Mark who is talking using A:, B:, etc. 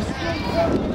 A: Yes.